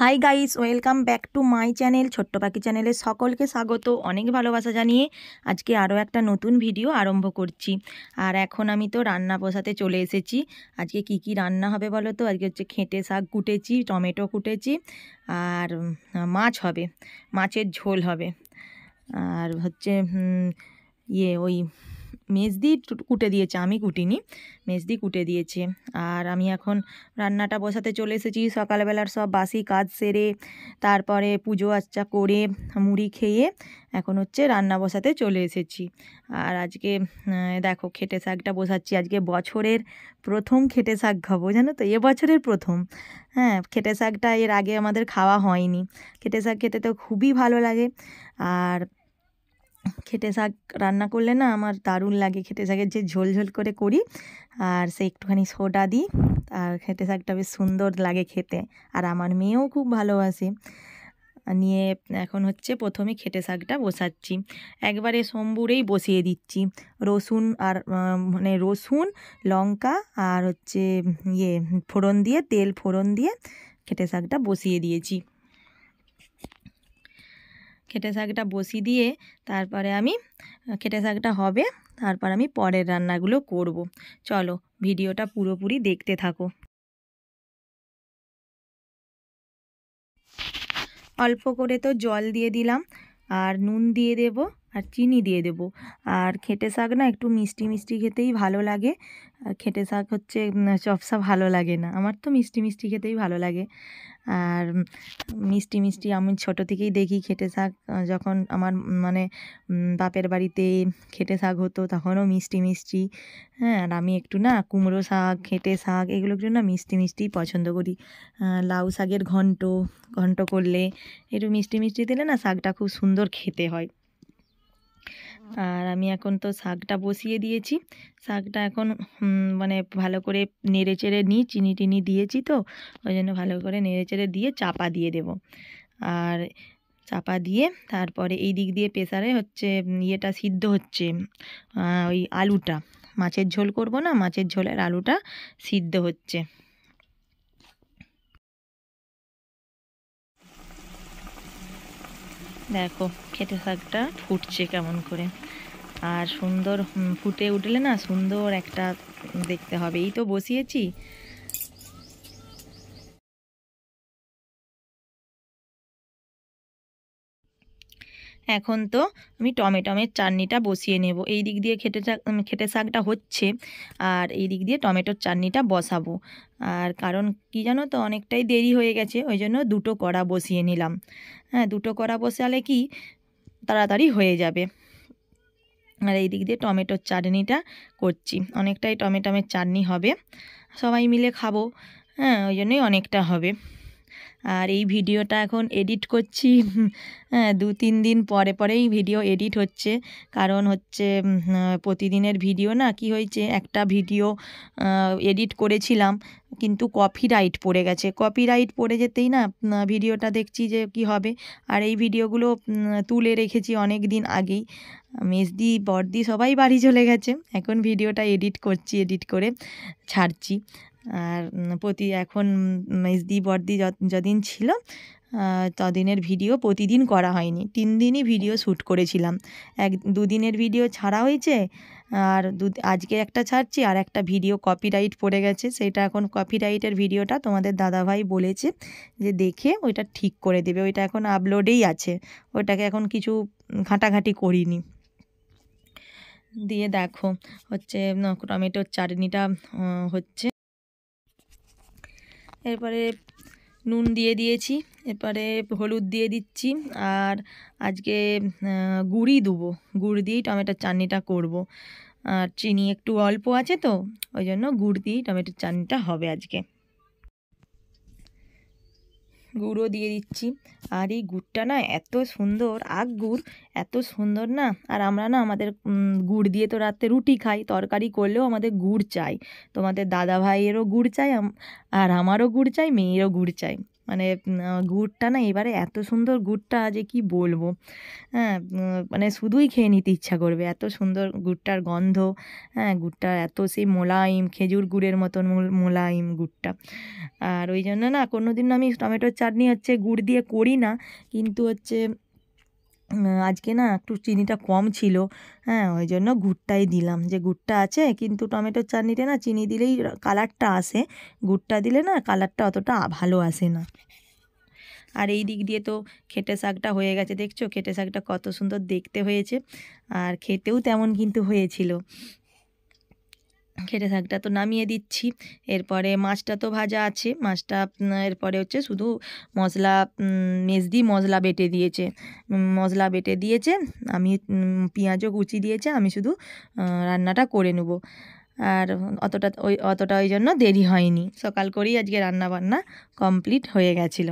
Hi guys welcome back to my channel ছোট্ট পাখি চ্যানেলে সকলকে স্বাগত, অনেক ভালোবাসা জানিয়ে আজকে আরও একটা নতুন ভিডিও আরম্ভ করছি। আর এখন আমি তো রান্না বসাতে চলে এসেছি। আজকে কি কি রান্না হবে বলো তো? আজকে হচ্ছে খেঁটে শাক কুটেছি, টমেটো কুটেছি, আর মাছ হবে, মাছের ঝোল হবে। আর হচ্ছে ইয়ে ওই মেজদি কুটে দিয়েছে, আমি কুটিনি মেজদি কুটে দিয়েছে। আর আমি এখন রান্নাটা বসাতে চলে এসেছি, সকালবেলার সব বাসি কাজ সেরে, তারপরে পুজো আচ্চা করে, মুড়ি খেয়ে এখন হচ্ছে রান্না বসাতে চলে এসেছি। আর আজকে দেখো খেটে শাকটা বসাচ্ছি, আজকে বছরের প্রথম খেটে শাক খাব, জানো তো? বছরের প্রথম। হ্যাঁ খেটে শাকটা এর আগে আমাদের খাওয়া হয়নি। খেটে শাক খেতে তো খুবই ভালো লাগে। আর খেটে শাক রান্না করলে না আমার দারুণ লাগে খেটে শাকের যে ঝোল ঝোল করে করি। আর সে একটুখানি সোডা দিই, আর খেটে শাকটা বেশ সুন্দর লাগে খেতে। আর আমার মেয়েও খুব ভালোবাসে। নিয়ে এখন হচ্ছে প্রথমে খেটে শাকটা বসাচ্ছি। একবারে সম্বুরেই বসিয়ে দিচ্ছি। রসুন আর মানে রসুন, লঙ্কা আর হচ্ছে ইয়ে ফোড়ন দিয়ে, তেল ফোড়ন দিয়ে খেটে শাকটা বসিয়ে দিয়েছি। খেটে শাকটা বসি দিয়ে তারপরে আমি খেটে শাকটা হবে, তারপর আমি পরের রান্নাগুলো করব। চলো ভিডিওটা পুরোপুরি দেখতে থাকো। অল্প করে তো জল দিয়ে দিলাম, আর নুন দিয়ে দেব। আর চিনি দিয়ে দেব। আর খেটে শাক না একটু মিষ্টি মিষ্টি খেতেই ভালো লাগে। আর খেটে শাক হচ্ছে চপসা ভালো লাগে না। আমার তো মিষ্টি মিষ্টি খেতেই ভালো লাগে। আর মিষ্টি মিষ্টি আমি ছোটো থেকেই দেখি খেটে শাক। যখন আমার মানে বাপের বাড়িতে খেটে শাক হতো তখনও মিষ্টি মিষ্টি। হ্যাঁ আর আমি একটু না কুমড়ো শাক, খেটে শাক এগুলোর জন্য মিষ্টি, মিষ্টিই পছন্দ করি। লাউ শাকের ঘন্ট ঘন্ট করলে একটু মিষ্টি মিষ্টি দিলে না শাকটা খুব সুন্দর খেতে হয়। আর আমি এখন তো শাকটা বসিয়ে দিয়েছি। শাকটা এখন মানে ভালো করে নেড়ে চেড়ে নিই, চিনি টিনি দিয়েছি তো, ওই জন্য ভালো করে নেড়ে চেড়ে দিয়ে চাপা দিয়ে দেব। আর চাপা দিয়ে তারপরে এই দিক দিয়ে প্রেসারে হচ্ছে ইয়েটা সিদ্ধ হচ্ছে ওই আলুটা। মাছের ঝোল করব না, মাছের ঝোলের আলুটা সিদ্ধ হচ্ছে। দেখো, খেতে শাকটা ফুটছে কেমন করে। আর সুন্দর ফুটে উঠলে না সুন্দর একটা দেখতে হবে। এই তো বসিয়েছি। এখন তো আমি টমেটোমের চাটনিটা বসিয়ে নেব। এই দিক দিয়ে খেটে খেটে শাকটা হচ্ছে আর এই দিক দিয়ে টমেটোর চাটনিটা বসাবো। আর কারণ কি জানো তো, অনেকটাই দেরি হয়ে গেছে, ওই জন্য দুটো কড়া বসিয়ে নিলাম। হ্যাঁ দুটো কড়া বসালে কি তাড়াতাড়ি হয়ে যাবে। আর এই দিক দিয়ে টমেটোর চাটনিটা করছি। অনেকটাই টমেটোমের চাটনি হবে। সবাই মিলে খাব। হ্যাঁ ওই জন্যই অনেকটা হবে। আর এই ভিডিওটা এখন এডিট করছি। হ্যাঁ দু তিন দিন পরে পরেই ভিডিও এডিট হচ্ছে। কারণ হচ্ছে প্রতিদিনের ভিডিও না, কি হয়েছে, একটা ভিডিও এডিট করেছিলাম, কিন্তু কপিরাইট পড়ে গেছে। কপিরাইট পড়ে যেতেই না ভিডিওটা দেখছি যে কি হবে। আর এই ভিডিওগুলো তুলে রেখেছি অনেক দিন আগেই। মেজদি বর্দি সবাই বাড়ি চলে গেছে। এখন ভিডিওটা এডিট করছি এডিট করে ছাড়ছি। আর প্রতি এখন মেজদি বর্দি যদিন ছিল তদিনের ভিডিও প্রতিদিন করা হয়নি। তিন দিনই ভিডিও শ্যুট করেছিলাম। এক, দুদিনের ভিডিও ছাড়া হয়েছে, আর দু, আজকে একটা ছাড়ছি, আর একটা ভিডিও কপিরাইট পড়ে গেছে। সেটা এখন কপিরাইটের ভিডিওটা তোমাদের দাদাভাই বলেছে যে দেখে ওইটা ঠিক করে দেবে। ওইটা এখন আপলোডেই আছে। ওইটাকে এখন কিছু ঘাঁটাঘাঁটি করিনি। দিয়ে দেখো, হচ্ছে টমেটোর চাটনিটা হচ্ছে। এরপরে নুন দিয়ে দিয়েছি, এরপরে হলুদ দিয়ে দিচ্ছি, আর আজকে গুড়ি দেবো। গুড় দিয়েই টমেটোর চাটনিটা করব। আর চিনি একটু অল্প আছে তো, ওই জন্য গুড় দিয়েই টমেটোর চাটনিটা হবে আজকে। গুঁড়ো দিয়ে দিচ্ছি। আর এই গুড়টা না এত সুন্দর, আগ গুড়, এত সুন্দর না? আর আমরা না আমাদের গুড় দিয়ে তো রাতে রুটি খাই, তরকারি করলেও আমাদের গুড় চাই। তোমাদের দাদা ভাইয়েরও গুড় চাই আর আমারও গুড় চাই, মেয়েরও গুড় চাই। মানে গুড়টা না এবারে এত সুন্দর গুড়টা যে কি বলব? হ্যাঁ মানে শুধুই খেয়ে নিতে ইচ্ছা করবে। এত সুন্দর গুড়টার গন্ধ হ্যাঁ গুড়টা এত সেই মোলায়েম, খেজুর গুড়ের মতন মোলায়েম গুড়টা। আর ওই জন্য না কোনো দিন আমি টমেটোর চাটনি হচ্ছে গুড় দিয়ে করি না। কিন্তু হচ্ছে আজকে না একটু চিনিটা কম ছিল। হ্যাঁ ওই জন্য গুড়টাই দিলাম। যে গুড়টা আছে, কিন্তু টমেটোর চাটনিতে না চিনি দিলেই কালারটা আসে। গুড়টা দিলে না কালারটা অতটা ভালো আসে না। আর এই দিক দিয়ে তো খেটে শাকটা হয়ে গেছে, দেখছ? খেটে শাকটা কত সুন্দর দেখতে হয়েছে। আর খেতেও তেমন কিন্তু হয়েছিল। খেটে শাকটা তো নামিয়ে দিচ্ছি। এরপরে মাছটা তো ভাজা আছে। মাছটা এরপরে হচ্ছে শুধু মশলা মেজদি মশলা বেটে দিয়েছে। মশলা বেটে দিয়েছে। আমি পেঁয়াজও কুচি দিয়েছে। আমি শুধু রান্নাটা করে নেব। আর অতটা, ওই অতটা ওই জন্য দেরি হয়নি। সকাল করেই আজকে রান্না বান্না কমপ্লিট হয়ে গেছিল।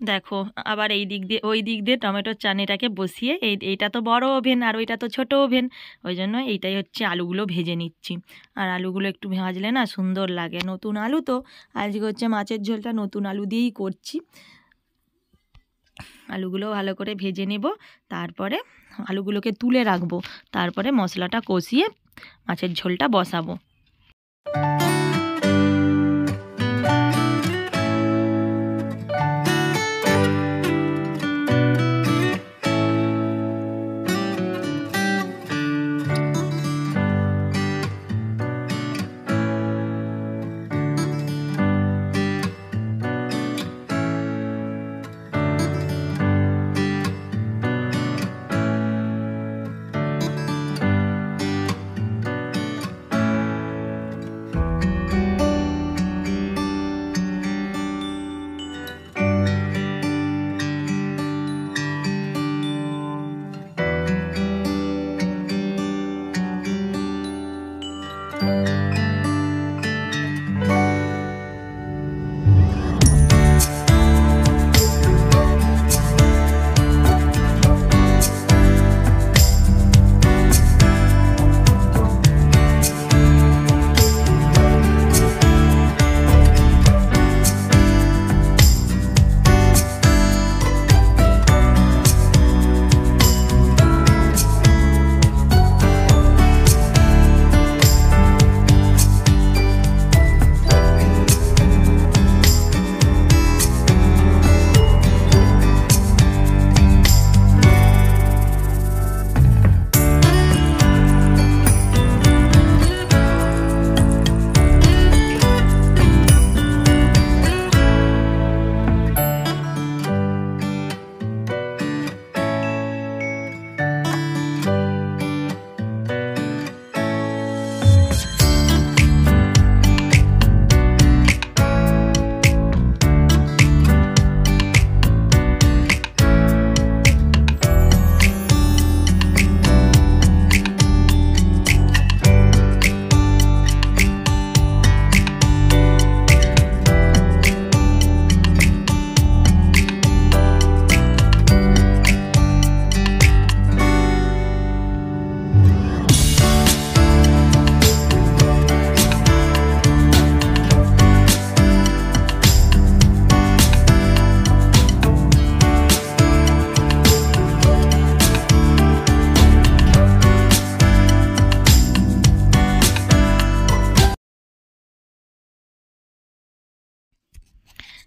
দেখো, আবার এই দিক দিয়ে, ওই দিক দিয়ে টমেটোর চাটনিটাকে বসিয়ে, এই, এইটা তো বড় ওভেন আর ওইটা তো ছোট ওভেন। ওই জন্য এইটাই হচ্ছে আলুগুলো ভেজে নিচ্ছি। আর আলুগুলো একটু ভাজলে না সুন্দর লাগে, নতুন আলু তো। আজকে হচ্ছে মাছের ঝোলটা নতুন আলু দিয়েই করছি। আলুগুলো ভালো করে ভেজে নেব, তারপরে আলুগুলোকে তুলে রাখব, তারপরে মশলাটা কষিয়ে মাছের ঝোলটা বসাবো।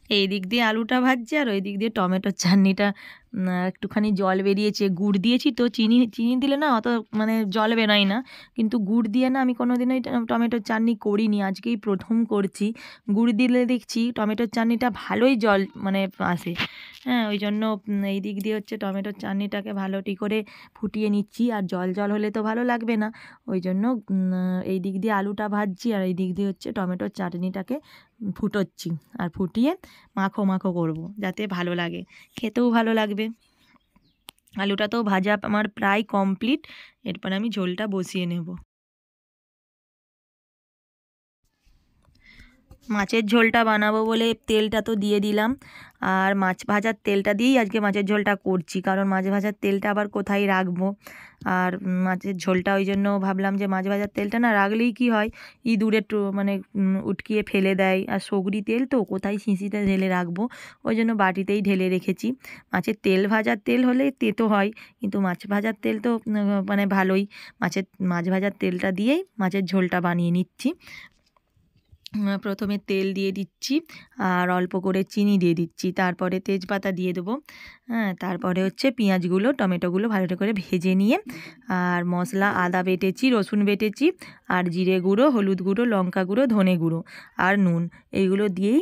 এই দিক দিয়ে আলুটা ভাজছি আর ওই দিক দিয়ে টমেটোর চাটনিটা একটুখানি জল বেরিয়েছে, গুড় দিয়েছি তো চিনি চিনি দিলে না অত মানে জল বেরোয় না। কিন্তু গুড় দিয়ে না আমি কোনো দিনই টমেটোর চাটনি করিনি, আজকেই প্রথম করছি। গুড় দিলে দেখছি টমেটোর চাটনিটা ভালোই জল মানে আসে। হ্যাঁ ওই জন্য এই দিক দিয়ে হচ্ছে টমেটোর চাটনিটাকে ভালোটি করে ফুটিয়ে নিচ্ছি, আর জল জল হলে তো ভালো লাগবে না। ওই জন্য এই দিক দিয়ে আলুটা ভাজছি, আর এই দিক দিয়ে হচ্ছে টমেটোর চাটনিটাকে ফুটোচ্ছি। আর ফুটিয়ে মাখো মাখো করব, যাতে ভালো লাগে। খেতেও ভালো লাগবে। আলুটা তো ভাজা আমার প্রায় কমপ্লিট এরপর আমি ঝোলটা বসিয়ে নেব। মাছের ঝোলটা বানাবো বলে তেলটা তো দিয়ে দিলাম। আর মাছ ভাজার তেলটা দিয়েই আজকে মাছের ঝোলটা করছি, কারণ মাছ ভাজার তেলটা আবার কোথায় রাখব? আর মাছের ঝোলটা ওই জন্য ভাবলাম যে মাছ ভাজার তেলটা না রাখলেই কি হয়? ইঁদুরে মানে উটকিয়ে ফেলে দেয়। আর সগরি তেল তো কোথায় শিঁশিতে ঢেলে রাখব? ওই জন্য বাটিতেই ঢেলে রেখেছি। মাছের তেল ভাজার তেল হলে তেতো হয়, কিন্তু মাছ ভাজার তেল তো মানে ভালোই। মাছের, মাছ ভাজার তেলটা দিয়েই মাছের ঝোলটা বানিয়ে নিচ্ছি। প্রথমে তেল দিয়ে দিচ্ছি আর অল্প করে চিনি দিয়ে দিচ্ছি। তারপরে তেজপাতা দিয়ে দেবো। হ্যাঁ তারপরে হচ্ছে পেঁয়াজগুলো, টমেটোগুলো ভালো করে ভেজে নিয়ে আর মশলা, আদা বেটেছি, রসুন বেটেছি আর জিরে গুঁড়ো, হলুদ গুঁড়ো, লঙ্কা গুঁড়ো, ধনে গুঁড়ো আর নুন। এইগুলো দিয়েই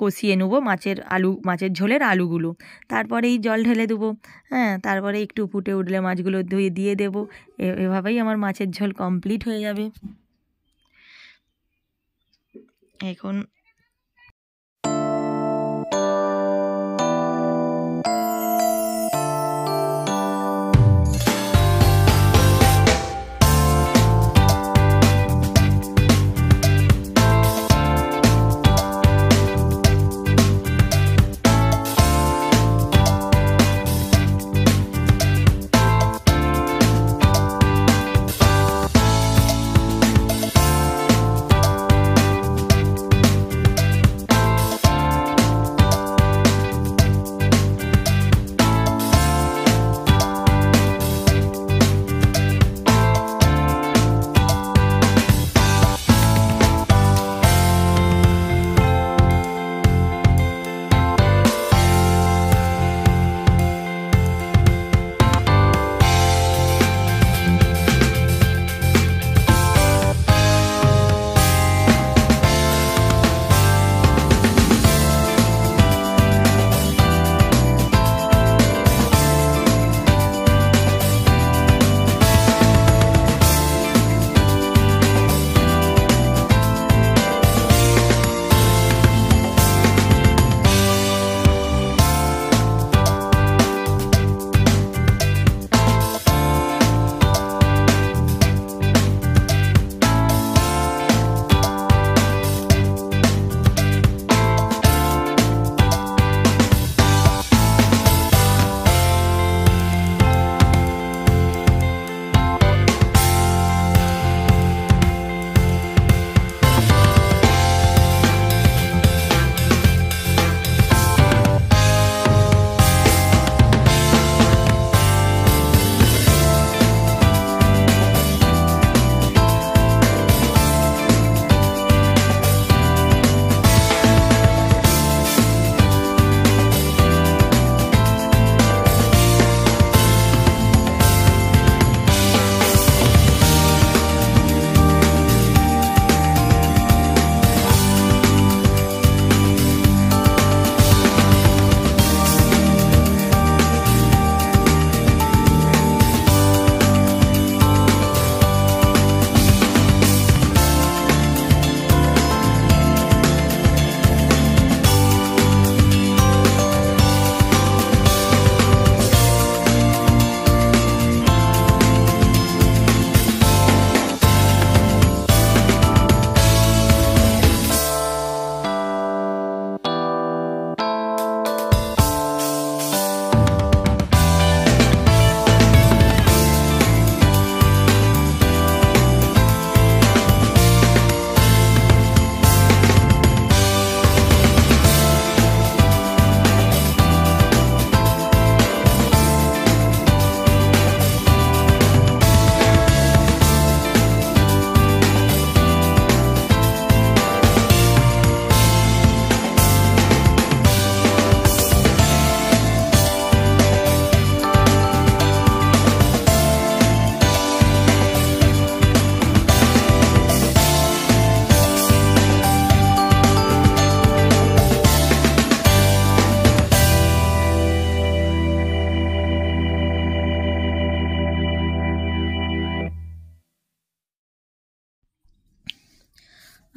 কষিয়ে নেব মাছের আলু, মাছের ঝোলের আলুগুলো। তারপরে এই জল ঢেলে দেবো। হ্যাঁ তারপরে একটু ফুটে উঠলে মাছগুলো ধুয়ে দিয়ে দেবো। এভাবেই আমার মাছের ঝোল কমপ্লিট হয়ে যাবে। এখন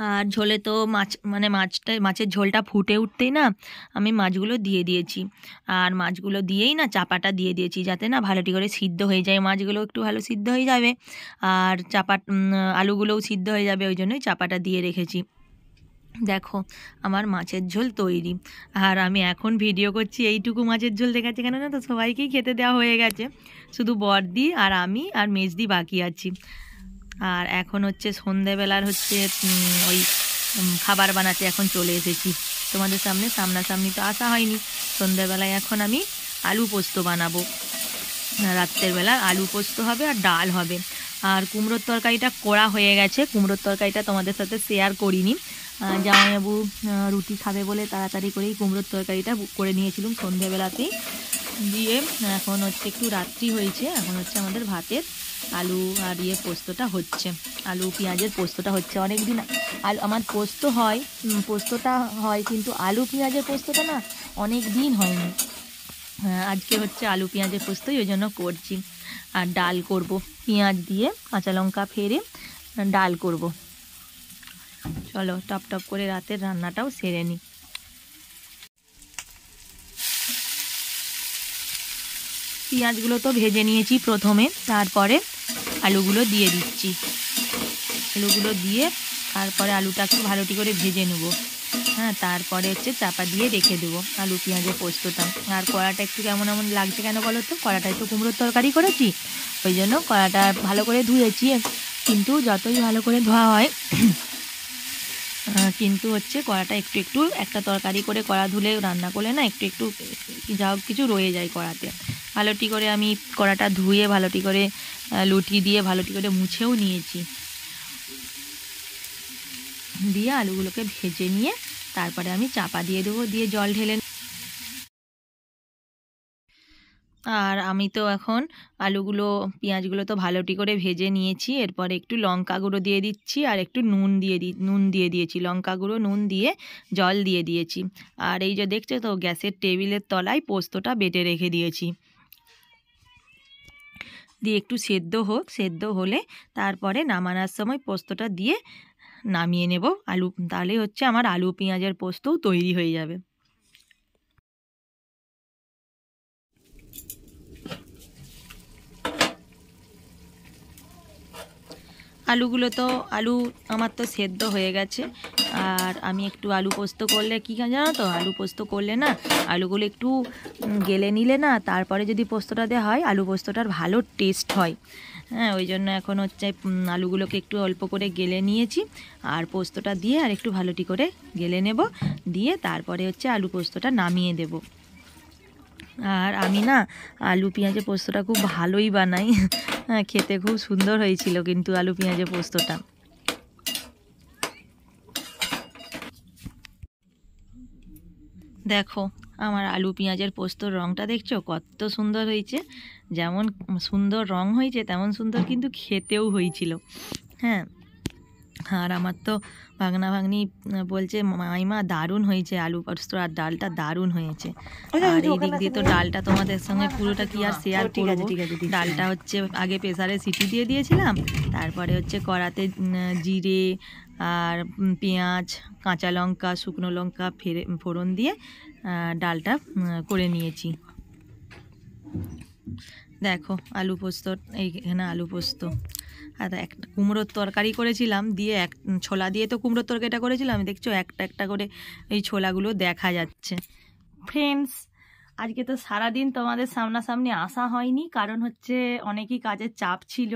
আর ঝোলে তো মাছ মানে মাছটা, মাছের ঝোলটা ফুটে উঠতেই না আমি মাছগুলো দিয়ে দিয়েছি। আর মাছগুলো দিয়েই না চাপাটা দিয়ে দিয়েছি যাতে না ভালোটি করে সিদ্ধ হয়ে যায়। মাছগুলো একটু ভালো সিদ্ধ হয়ে যাবে আর চাপা আলুগুলোও সিদ্ধ হয়ে যাবে, ওই জন্যই চাপাটা দিয়ে রেখেছি। দেখো, আমার মাছের ঝোল তৈরি। আর আমি এখন ভিডিও করছি এইটুকু মাছের ঝোল দেখাচ্ছি কেন না তো সবাইকেই খেতে দেওয়া হয়ে গেছে। শুধু বর্দি আর আমি আর মেজদি বাকি আছি। আর এখন হচ্ছে সন্ধেবেলার হচ্ছে ওই খাবার বানাতে এখন চলে এসেছি। তোমাদের সামনে সামনাসামনি তো আসা হয়নি। সন্ধ্যেবেলায় এখন আমি আলু পোস্ত বানাবো। রাত্রের বেলা আলু পোস্ত হবে আর ডাল হবে। আর কুমড়োর তরকারিটা করা হয়ে গেছে। কুমড়োর তরকারিটা তোমাদের সাথে শেয়ার করিনি। জামাইবাবু রুটি খাবে বলে তাড়াতাড়ি করেই কুমড়োর তরকারিটা করে নিয়েছিলাম সন্ধেবেলাতেই। দিয়ে, এখন হচ্ছে একটু রাত্রি হয়েছে, এখন হচ্ছে আমাদের ভাতের আলু আর ইয়ে পোস্তটা হচ্ছে। আলু, পেঁয়াজের পোস্তটা হচ্ছে। অনেক দিন আলু, আমার পোস্ত হয় পোস্তটা হয়, কিন্তু আলু পেঁয়াজের পোস্তটা না অনেক দিন হয়নি আজকে হচ্ছে আলু পেঁয়াজের পোস্তই ওই জন্য করছি। আর ডাল করব, পেঁয়াজ দিয়ে কাঁচা লঙ্কা ফেরে ডাল করব। চলো, টপ টপ করে রাতের রান্নাটাও সেরে নিই পেঁয়াজগুলো তো ভেজে নিয়েছি প্রথমে, তারপরে আলুগুলো দিয়ে দিচ্ছি। আলুগুলো দিয়ে তারপরে আলুটা একটু ভালোটি করে ভেজে নেব। হ্যাঁ তারপরে হচ্ছে চাপা দিয়ে রেখে দেবো আলু পেঁয়াজের পোস্তটা। আর কড়াটা একটু কেমন এমন লাগছে কেন বলো তো? কড়াটা একটু কুমড়োর তরকারি করেছি, ওই জন্য কড়াটা ভালো করে ধুয়েছি। কিন্তু যতই ভালো করে ধোয়া হয় কিন্তু হচ্ছে কড়াটা একটু একটু একটা তরকারি করে কড়া ধুলে রান্না করলে না একটু একটু যা কিছু রয়ে যায় কড়াতে। ভালোটি করে আমি কড়াটা ধুয়ে, ভালোটি করে লুটি দিয়ে, ভালোটি করে মুছেও নিয়েছি। দিয়ে আলুগুলোকে ভেজে নিয়ে তারপরে আমি চাপা দিয়ে দেবো, দিয়ে জল ঢেলে আর আমি তো এখন আলুগুলো, পেঁয়াজগুলো তো ভালোটি করে ভেজে নিয়েছি। এরপর একটু লঙ্কা গুঁড়ো দিয়ে দিচ্ছি আর একটু নুন দিয়ে দি নুন দিয়ে দিয়েছি। লঙ্কা গুঁড়ো, নুন দিয়ে জল দিয়ে দিয়েছি। আর এই যে দেখছ তো, গ্যাসের টেবিলের তলায় পোস্তটা বেটে রেখে দিয়েছি। দিয়ে একটু সেদ্ধ হোক, সেদ্ধ হলে তারপরে নামানোর সময় পোস্তটা দিয়ে নামিয়ে নেব। আলু, তাহলে হচ্ছে আমার আলু পেঁয়াজের পোস্তও তৈরি হয়ে যাবে। আলুগুলো তো, আলু আমার তো সেদ্ধ হয়ে গেছে। আর আমি একটু আলু পোস্ত করলে কী জানো তো? আলু পোস্ত করলে না, আলুগুলো একটু গেলে নিলে না, তারপরে যদি পোস্তটা দেওয়া হয়, আলু পোস্তটার ভালো টেস্ট হয়। হ্যাঁ ওই জন্য এখন হচ্ছে আলুগুলোকে একটু অল্প করে গেলে নিয়েছি। আর পোস্তটা দিয়ে আর একটু ভালোটি করে গেলে নেব। দিয়ে তারপরে হচ্ছে আলু পোস্তটা নামিয়ে দেব। আর আমি না আলু পেঁয়াজের পোস্তটা খুব ভালোই বানাই। হ্যাঁ খেতে খুব সুন্দর হয়েছিল কিন্তু আলু পেঁয়াজের পোস্তটা। দেখো, আমার আলু পেঁয়াজের পোস্তর রঙটা দেখছ? কত সুন্দর হয়েছে। যেমন সুন্দর রং হয়েছে, তেমন সুন্দর কিন্তু খেতেও হয়েছিল। হ্যাঁ আর আমার তো ভাগনা ভাগ্নি বলছে মাইমা দারুণ হয়েছে আলু পোস্ত আর ডালটা দারুণ হয়েছে। আর এই দিক দিয়ে তো ডালটা তোমাদের সঙ্গে পুরোটা কি আর শেয়ার করব? ডালটা হচ্ছে আগে প্রেসারে সিটি দিয়ে দিয়েছিলাম তারপরে হচ্ছে কড়াতে জিরে আর পেঁয়াজ কাঁচা লঙ্কা শুকনো লঙ্কা ফেরে ফোড়ন দিয়ে ডালটা করে নিয়েছি। দেখো আলু পোস্ত এইখানে আলু পোস্ত। আর একটা কুমড়োর তরকারি করেছিলাম, দিয়ে এক ছোলা দিয়ে তো কুমড়োর তরকারিটা করেছিলাম, দেখছ একটা একটা করে এই ছোলাগুলো দেখা যাচ্ছে। ফ্রেন্ডস আজকে তো সারাদিন তোমাদের সামনাসামনি আসা হয়নি, কারণ হচ্ছে অনেকই কাজের চাপ ছিল,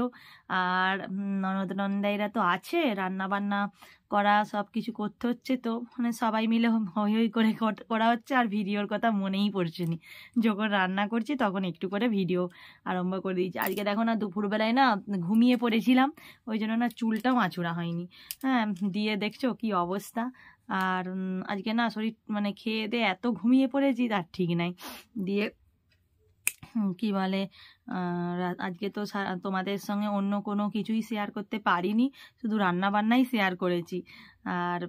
আর ননদ নন্দাইরা তো আছে রান্না বান্না করা সব কিছু করতে হচ্ছে তো মানে সবাই মিলে হই হই করে করা হচ্ছে আর ভিডিওর কথা মনেই পড়ছে নি। যখন রান্না করছি তখন একটু করে ভিডিও আরম্ভ করে দিয়েছি। আজকে দেখো না দুপুরবেলায় না ঘুমিয়ে পড়েছিলাম, ওই জন্য না চুলটাও আঁচুড়া হয়নি। হ্যাঁ দিয়ে দেখছ কি অবস্থা? আর আজকে না শরীর মানে খেয়ে দিয়ে এত ঘুমিয়ে পড়েছি তার ঠিক নাই। দিয়ে কি বলে আজকে তো তোমাদের সঙ্গে অন্য কোনো কিছুই শেয়ার করতে পারিনি, শুধু রান্না বান্নাই শেয়ার করেছি। আর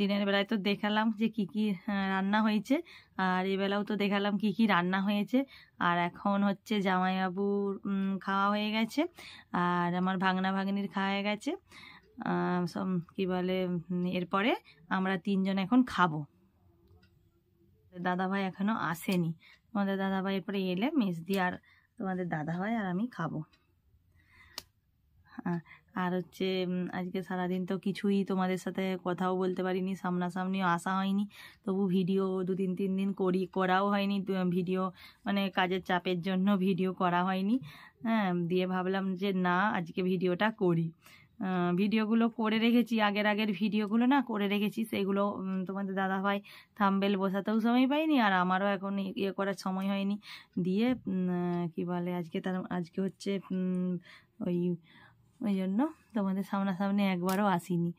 দিনের বেলায় তো দেখালাম যে কি কি রান্না হয়েছে, আর এবেলাও তো দেখালাম কি কি রান্না হয়েছে। আর এখন হচ্ছে জামাইবাবুর খাওয়া হয়ে গেছে, আর আমার ভাগনা ভাগ্নির খাওয়া হয়ে গেছে। কি বলে এরপরে আমরা তিনজন এখন খাব। দাদাভাই এখনও আসেনি। তোমাদের দাদাভাই এরপরে এলে মেজদি আর তোমাদের দাদা দাদাভাই আর আমি খাব। আর হচ্ছে আজকে সারাদিন তো কিছুই তোমাদের সাথে কথাও বলতে পারিনি, সামনাসামনিও আসা হয়নি। তবু ভিডিও দু তিন তিন দিন করি, করাও হয়নি ভিডিও মানে কাজের চাপের জন্য ভিডিও করা হয়নি। হ্যাঁ দিয়ে ভাবলাম যে না, আজকে ভিডিওটা করি। ভিডিওগুলো করে রেখেছি, আগের আগের ভিডিওগুলো না করে রেখেছি, সেগুলো তোমাদের দাদাভাই থাম্বেল বসাতেও সময় পাইনি আর আমারও এখন ইয়ে করার সময় হয়নি। দিয়ে কি বলে, আজকে তার, আজকে হচ্ছে ওই ওই জন্য তোমাদের সামনাসামনি একবারও আসিনি।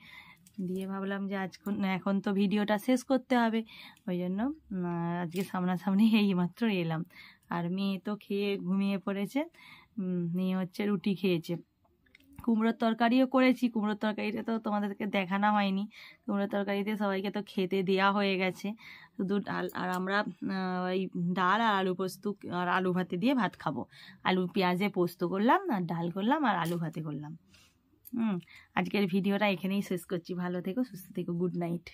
দিয়ে ভাবলাম যে আজখন এখন তো ভিডিওটা শেষ করতে হবে, ওই জন্য আজকে সামনাসামনি এইমাত্র এলাম। আর মেয়ে তো খেয়ে ঘুমিয়ে পড়েছে মেয়ে হচ্ছে রুটি খেয়েছে। কুমড়োর তরকারিও করেছি, কুমড়োর তরকারিটা তো তোমাদেরকে দেখানো হয়নি। কুমড়োর তরকারিতে সবাইকে তো খেতে দেওয়া হয়ে গেছে। শুধু ডাল আর আমরা ওই ডাল আর আলু পোস্ত, আর আলু ভাতে দিয়ে ভাত খাব। আলু পেঁয়াজে পোস্ত করলাম, আর ডাল করলাম, আর আলু ভাতে করলাম। হুম, আজকের ভিডিওটা এখানেই শেষ করছি। ভালো থেকো, সুস্থ থেকো, গুড নাইট।